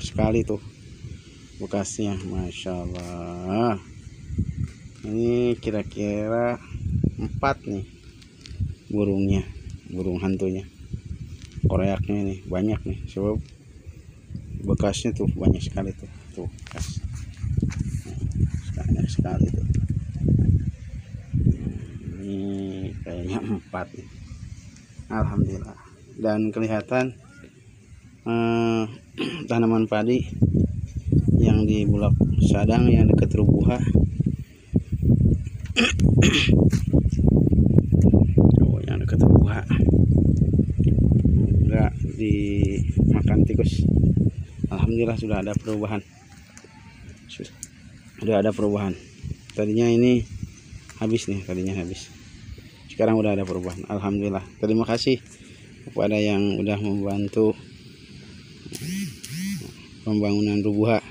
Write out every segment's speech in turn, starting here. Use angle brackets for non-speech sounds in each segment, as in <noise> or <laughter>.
sekali tuh. Bekasnya Masya Allah ini kira-kira empat nih burungnya burung hantunya. Koreaknya ini banyak nih. Sebab bekasnya tuh banyak sekali tuh. Tuh bekas banyak sekali tuh. Ini kayaknya empat nih. Alhamdulillah. Dan kelihatan eh, tanaman padi yang di bulak sadang yang dekat rubuha <coughs> oh yang dekat rubuha enggak dimakan tikus. Alhamdulillah sudah ada perubahan. Sudah ada perubahan. Tadinya ini habis nih tadinya habis. Sekarang udah ada perubahan. Alhamdulillah. Terima kasih kepada yang udah membantu pembangunan rubuha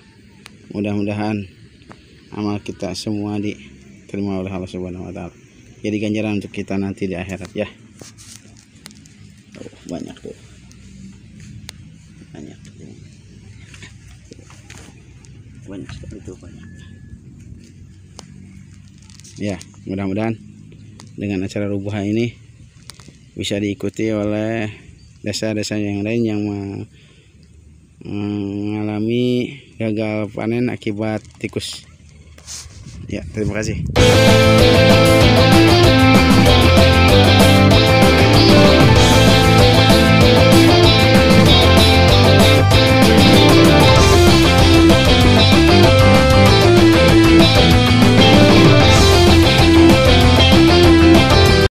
mudah-mudahan amal kita semua diterima oleh Allah Subhanahu wa taala. Jadi ganjaran untuk kita nanti di akhirat ya. Oh, banyak tuh. Banyak. Banyak sekali tuh banyak. Ya, mudah-mudahan dengan acara rubuha ini bisa diikuti oleh desa-desa yang lain yang mengalami gagal panen akibat tikus. Ya, terima kasih.